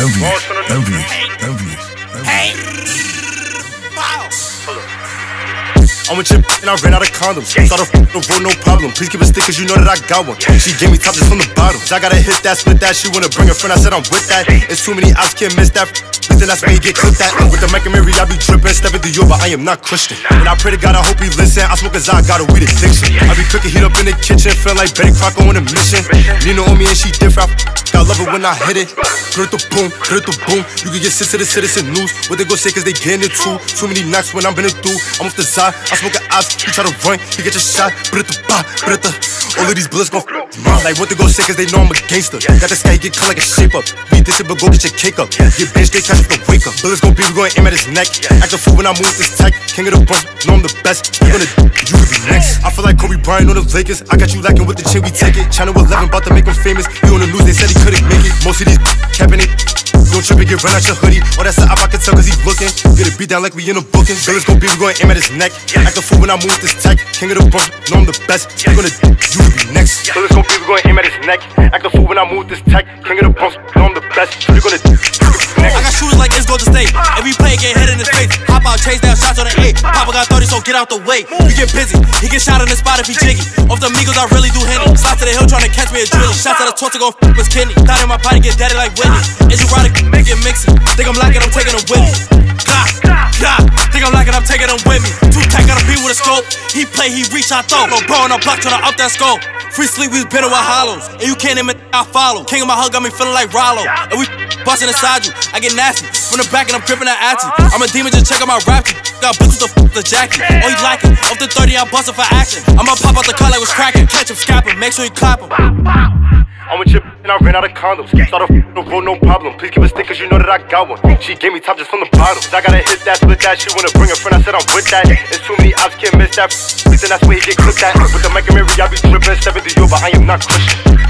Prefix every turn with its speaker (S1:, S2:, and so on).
S1: Envious, envious, envious, envious.
S2: I'm with your and I ran out of condoms. Start off the road, no problem. Please keep a stick, cause you know that I got one. She gave me top just from the bottom. I gotta hit that, split that. She wanna bring a friend, I said I'm with that. It's too many eyes, can't miss that. Then that's where you get clipped at. With the Mac and Mary, I be dripping, stepping through you, but I am not Christian. And I pray to God, I hope he listen. I smoke as I got a weed addiction. I be cooking heat up in the kitchen, feel like Betty Crocker on a mission. Nina on me and she different. I love it when I hit it. Hurt the boom, hurt the boom. You can get sent to the citizen news. What they go say, cause they getting it too. Too many knocks when I'm been through. I'm off the side, I smoke an ops. You try to run, you get your shot. Ba, but the. All of these bullets gon' f- Like what they go say, cause they know I'm a gangster. Got this guy, get cut like a shape up. Beat this shit, but go get your cake up. Get bitch, they catch the wake up. Bullets gon' be, we gon' aim at his neck. Act a fool when I move this tech. King of the bump, know I'm the best. You gonna, you could be next. I feel like Kobe Bryant on the Lakers. I got you lacking with the chin, we take it. Channel 11, about to make him famous. You on the news, they said he couldn't make it. Most of these capping it. Don't trip and get run out your hoodie. Oh, that's the up I can tell cause he's looking. Get a beat down like we in a booking. Bullets gon' be, we gon' aim at his neck. Act a fool when I move this tech. King of the bump, know I'm the best. You gonna, you could be next. Bullets gon' be, we gon' aim at his neck. Act a fool when I move this tech. King of the bump, know I'm the best. You gonna, you could be next.
S3: I got shooters like it's Golden State. Every play get hit in his face. Hop out, chase down shots on the eight. Papa got 30, so get out the way. We get busy. He get shot in the spot if he jiggy. Off the Migos, I really do henny. Slide to the hill trying to catch me a drill. Shots at the torch to go f his kidney. Thought in my potty get daddy like Whitney. Is you erotic? Make it mixy. Think I'm lacking, I'm taking him with I'm taking him with me. Two tech got a beat with a scope. He play, he reach, I throw. No bro on the block trying to up that scope. Free sleep, we been with hollows. And you can't even I follow. King of my hug got me feeling like Rollo. And we busting inside you. I get nasty from the back and I'm gripping that at you. I'm a demon, just check out my rap. Got with the f the jacket. Oh, you like it? Off the 30, I'm busting for action. I'ma pop out the car like was cracking. Catch him, scap him, make sure you clap him.
S2: I'm with your and I ran out of condoms. Start off the road, no problem. Please give a stick, cause you know that I got one. She gave me top just from the bottom. I gotta hit that, split that. She wanna bring a friend, I said I'm with that. It's too many ops, can't miss that. Then that's where he get clipped at. With the Mac and Mary, I be dripping, stepping through you, but I am not Christian.